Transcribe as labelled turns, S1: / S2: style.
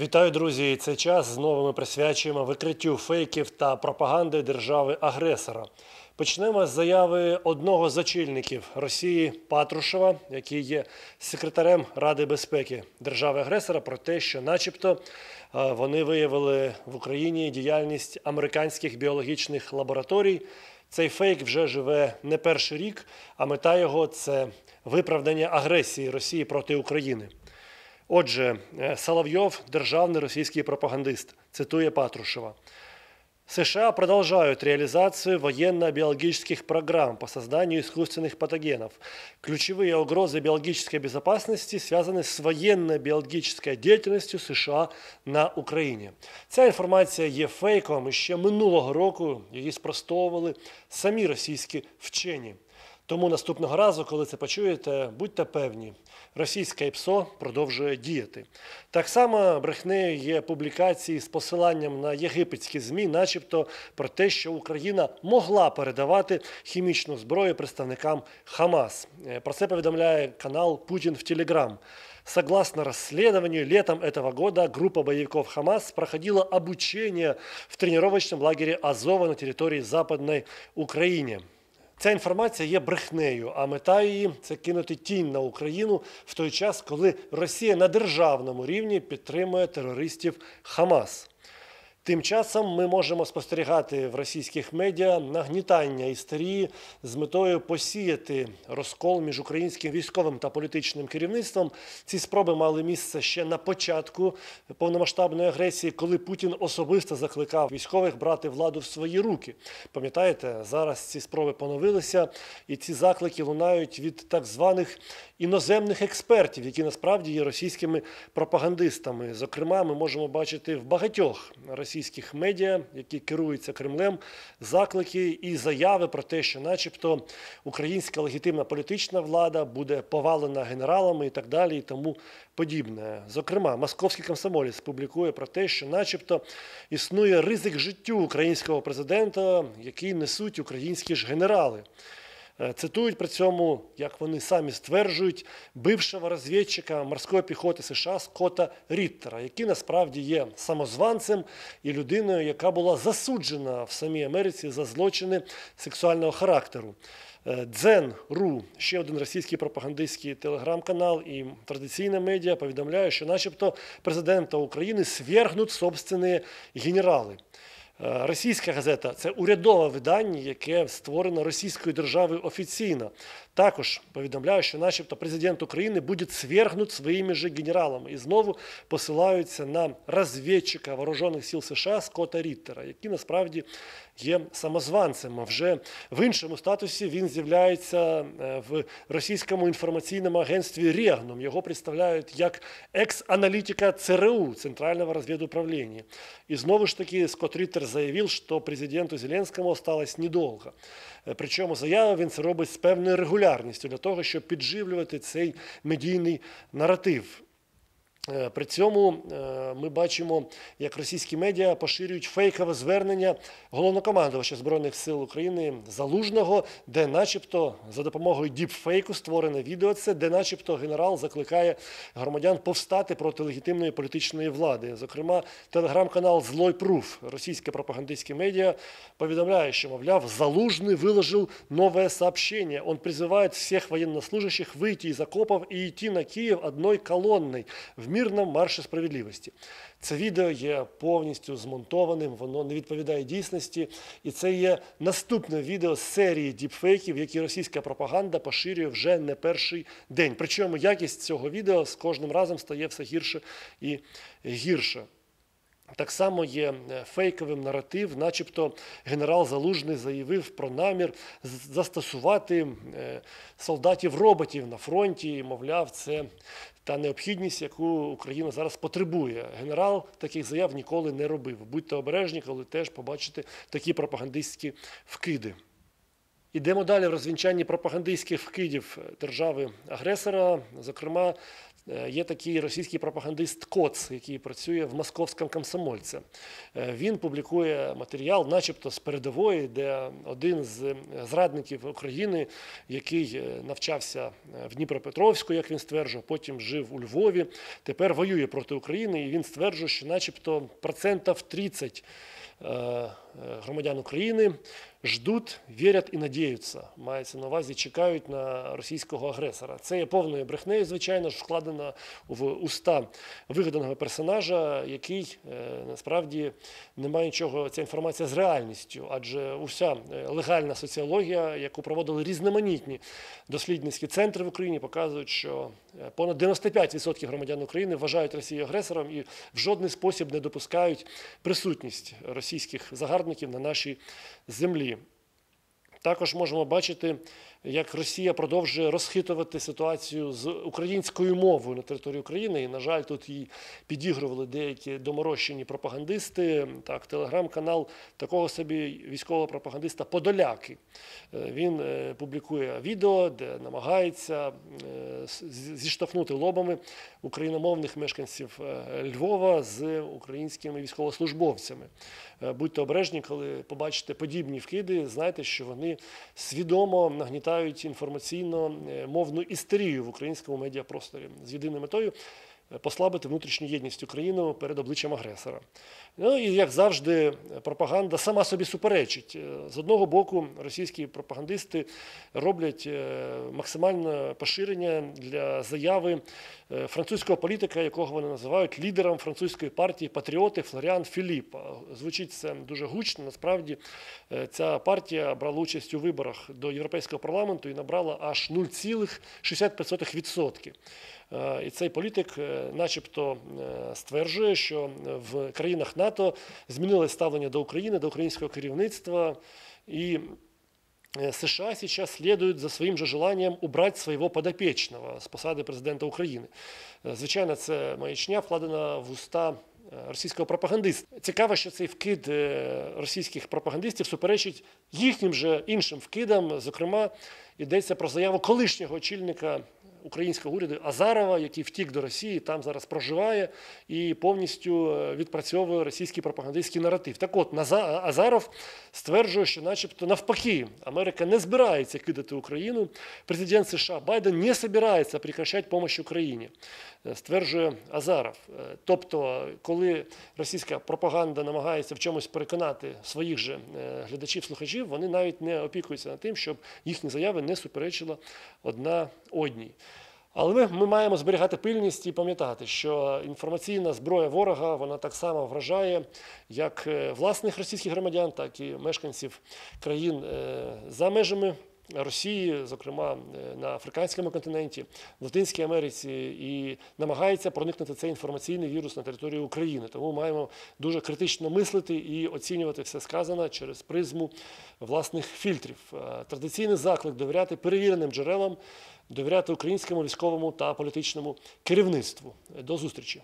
S1: Вітаю, друзі! Цей час знову ми присвячуємо викриттю фейків та пропаганди держави-агресора. Почнемо з заяви одного з очільників Росії Патрушева, який є секретарем Ради безпеки держави-агресора, про те, що, начебто, е, вони виявили в Україні діяльність американських біологічних лабораторій. Цей фейк вже живе не перший рік, а мета його це виправдання агресії Росії проти України. Отже, е, Соловйов, державный российский пропагандист, цитує Патрушева. США продолжают реализацию военно-биологических программ по созданию искусственных патогенов. Ключевые угрозы биологической безопасности связаны с военно-биологической деятельностью США на Україні. Ця інформація є фейком. і Ще минулого року її спростовували самі російські вчені. Тому наступного разу, коли це почуєте, будьте певні, російське ПСО продовжує діяти. Так само брехнею є публікації з посиланням на єгипетські ЗМІ, начебто про те, що Україна могла передавати хімічну зброю представникам Хамас. Е, Про це повідомляє канал Путін в Телеграм. Согласно расследованию, летом этого года группа боевиков Хамас проходила обучение в тренировочном лагере Азова на территории Западной Украины. Ця інформація є брехнею, а мета її це кинути тінь на Україну в той час, коли Росія на державному рівні підтримує терористів Хамас. Тим часом ми можемо спостерігати в російських медіа нагнітання істерії з метою посіяти розкол між українським військовим та політичним керівництвом. Ці спроби мали місце ще на початку повномасштабної агресії, коли Путін особисто закликав військових брати владу в свої руки. Пам'ятаєте, зараз ці спроби поновилися, і ці заклики лунають від так званих іноземних експертів, які насправді є російськими пропагандистами. Зокрема, ми можемо бачити в багатьох російських медіа, які керуються Кремлем, заклики і заяви про те, що, начебто, українська легітимна політична влада буде повалена генералами і так далі, і тому подібне. Зокрема, московський комсомолець публікує про те, що, начебто, існує ризик життю українського президента, який несуть українські ж генерали. Е, Цитують при цьому, як вони самі стверджують, бившого розвідчика морської піхоти США Скотта Ріттера, який насправді є самозванцем і людиною, яка була засуджена в самій Америці за злочини сексуального характеру. Е, Дзен.ру, ще один російський пропагандистський телеграм-канал і традиційне медіа повідомляє, що, начебто, президента України свергнуть собственні генерали. Е, Російська газета це урядове видання, яке створено російською державою офіційно. Також повідомляє, що, начебто, президент України буде свергнут своїми же генералами і знову посилаються на розвідчика вооружених сил США Скотта Ріттера, який насправді є самозванцем. А вже в іншому статусі він з'являється е, в російському інформаційному агентстві Регнум. Його представляють як екс-аналітика ЦРУ Центрального розвідуправління. І знову ж таки Скотт Ріттер заявив, що президенту Зеленському осталось недовго. Е, Причому заяву він це робить з певною регулярністю для того, щоб підживлювати цей медійний наратив. Е, При цьому е, ми бачимо, як російські медіа поширюють фейкове звернення головнокомандувача Збройних сил України Залужного, де, начебто, за допомогою діпфейку створене відео, це де, начебто, генерал закликає громадян повстати проти легітимної політичної влади. Зокрема, телеграм-канал Злой Пруф, російське пропагандистське медіа, повідомляє, що, мовляв, Залужний виложив нове сообщение. Он призывает всех военнослужащих выйти из окопов и идти на Київ одной колонной в мирному марші справедливості. Це відео є повністю змонтованим, воно не відповідає дійсності. І це є наступне відео з серії діпфейків, які російська пропаганда поширює вже не перший день. Причому якість цього відео з кожним разом стає все гірше і гірше. Так само є е, фейковим наратив, начебто генерал Залужний заявив про намір застосувати е, солдатів-роботів на фронті. І, мовляв, це та необхідність, яку Україна зараз потребує. Генерал таких заяв ніколи не робив. Будьте обережні, коли теж побачите такі пропагандистські вкиди. Ідемо далі в розвінчанні пропагандистських вкидів держави-агресора. Зокрема, Є такий російський пропагандист Коц, який працює в московському комсомольці. Е, Він публікує матеріал, начебто з передової, де один з зрадників України, який е, навчався е, в Дніпропетровську, як він стверджує, потім жив у Львові, тепер воює проти України, і він стверджує, що, начебто, процентів 30 е, е, громадян України ждуть, вірять і надіються. Мається на увазі, чекають на російського агресора. Це є повною брехнею, звичайно ж, вкладена в уста вигаданого персонажа, який е, насправді не має нічого ця інформація з реальністю, адже уся е, легальна соціологія, яку проводили різноманітні дослідницькі центри в Україні, показують, що е, понад 95% громадян України вважають Росію агресором і в жодний спосіб не допускають присутність російських загарбників на нашій землі. Також можемо бачити, як Росія продовжує розхитувати ситуацію з українською мовою на території України. І, на жаль, тут їй підігрували деякі доморощені пропагандисти. Так, телеграм-канал такого собі військового пропагандиста Подоляки. Е, Він е, публікує відео, де намагається е, зіштовхнути лобами україномовних мешканців Львова з українськими військовослужбовцями. Будьте обережні, коли побачите подібні вкиди, знайте, що вони свідомо нагнітають інформаційно е, мовну істерію в українському медіапросторі з єдиною метою послабити внутрішню єдність України перед обличчям агресора. Ну і як завжди, пропаганда сама собі суперечить. Е, З одного боку, російські пропагандисти роблять е, максимальне поширення для заяви е, французького політика, якого вони називають лідером французької партії Патріоти Флоріан Філіп. Звучить це дуже гучно. Насправді ця партія брала участь у виборах до Європейського парламенту і набрала аж 0,65%. Е, І цей політик, е, начебто, е, стверджує, що в країнах НАТО змінилось ставлення до України, до українського керівництва. І США сейчас следуют за своим же желанием убрать своего подопечного с посади президента України. Звичайно, це маячня вкладена в уста російського пропагандиста. Цікаво, що цей вкид російських пропагандистів суперечить їхнім же іншим вкидам. Зокрема, йдеться про заяву колишнього очільника українського уряду Азарова, який втік до Росії, там зараз проживає і повністю е, відпрацьовує російський пропагандистський наратив. Так от Азаров стверджує, що, начебто, навпаки, Америка не збирається кидати Україну. Президент США Байден не збирається прекращати допомогу Україні, е, стверджує Азаров. Е, Тобто, коли російська пропаганда намагається в чомусь переконати своїх же е, глядачів-слухачів, вони навіть не опікуються над тим, щоб їхні заяви не суперечили одна одній. Але ми, ми маємо зберігати пильність і пам'ятати, що інформаційна зброя ворога вона так само вражає як е, власних російських громадян, так і мешканців країн е, за межами Росії, зокрема е, на африканському континенті, в Латинській Америці, і намагається проникнути цей інформаційний вірус на територію України. Тому маємо дуже критично мислити і оцінювати все сказане через призму власних фільтрів. Е, Традиційний заклик довіряти перевіреним джерелам, довіряти українському військовому та політичному керівництву. До зустрічі.